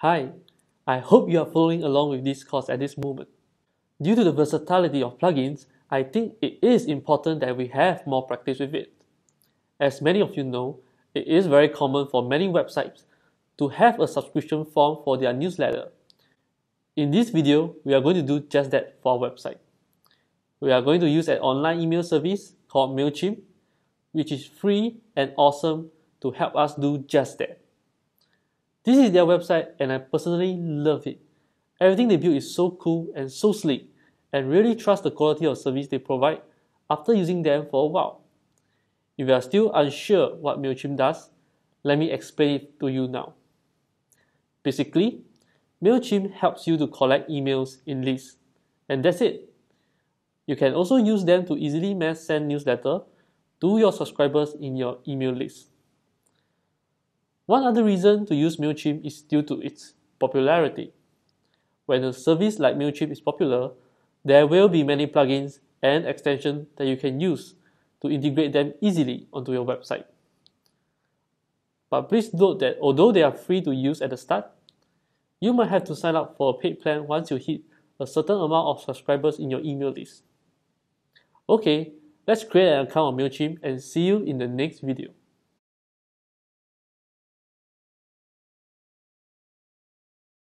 Hi, I hope you are following along with this course at this moment. Due to the versatility of plugins, I think it is important that we have more practice with it. As many of you know, it is very common for many websites to have a subscription form for their newsletter. In this video, we are going to do just that for our website. We are going to use an online email service called MailChimp, which is free and awesome to help us do just that. This is their website and I personally love it. Everything they build is so cool and so sleek and really trust the quality of service they provide after using them for a while. If you are still unsure what MailChimp does, let me explain it to you now. Basically, MailChimp helps you to collect emails in lists, and that's it. You can also use them to easily mass send newsletter to your subscribers in your email list. One other reason to use MailChimp is due to its popularity. When a service like MailChimp is popular, there will be many plugins and extensions that you can use to integrate them easily onto your website. But please note that although they are free to use at the start, you might have to sign up for a paid plan once you hit a certain amount of subscribers in your email list. Okay, let's create an account on MailChimp and see you in the next video.